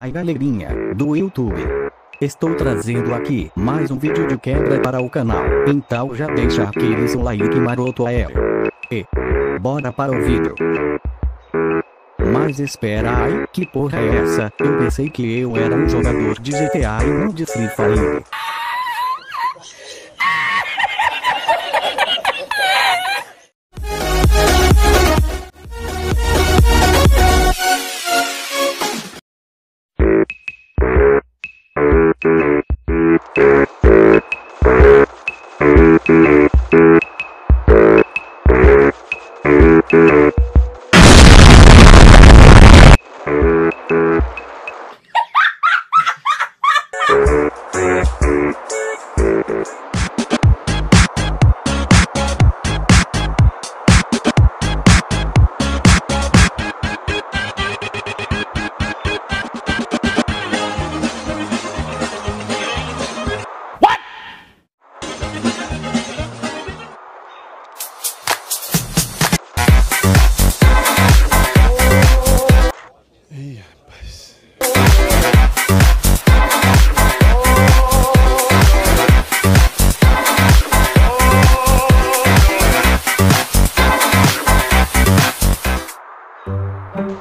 Ai galerinha, do YouTube. Estou trazendo aqui mais um vídeo de quebra para o canal, então já deixa aquele seu like maroto aéreo. E bora para o vídeo. Mas espera ai, que porra é essa? Eu pensei que eu era um jogador de GTA e não de Free Fire. Thank you.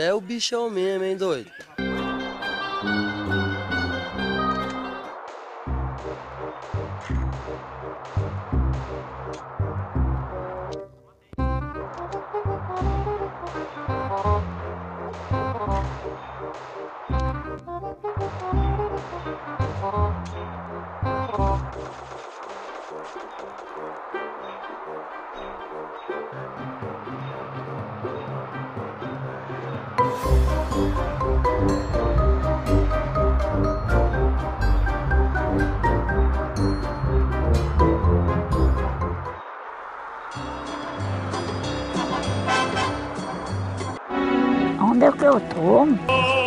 Você é o bichão mesmo, hein, doido? Onde é que eu tô?